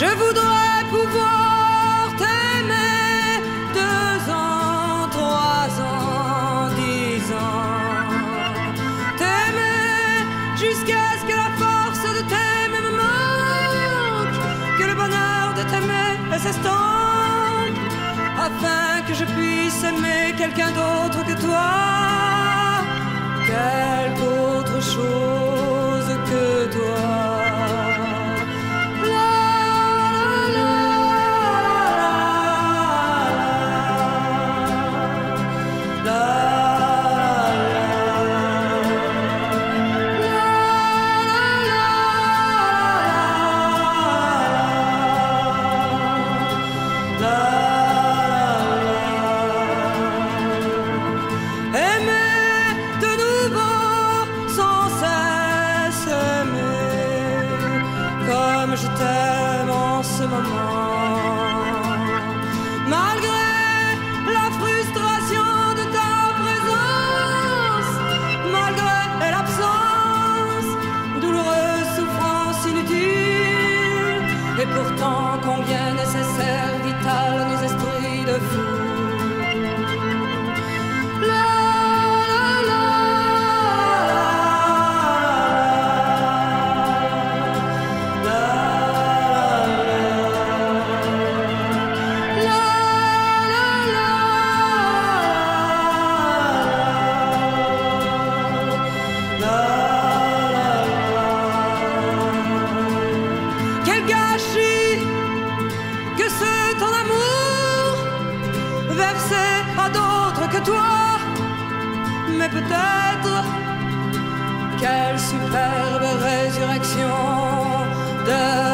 Je voudrais pouvoir t'aimer deux ans, trois ans, dix ans. T'aimer jusqu'à ce que la force de t'aimer me manque, que le bonheur de t'aimer s'estompe, afin que je puisse aimer quelqu'un d'autre que toi, je t'aime en ce moment. Malgré pourtant combien nécessaire, vital nos esprits de fou. versée à d'autres que toi. Mais peut-être, quelle superbe résurrection de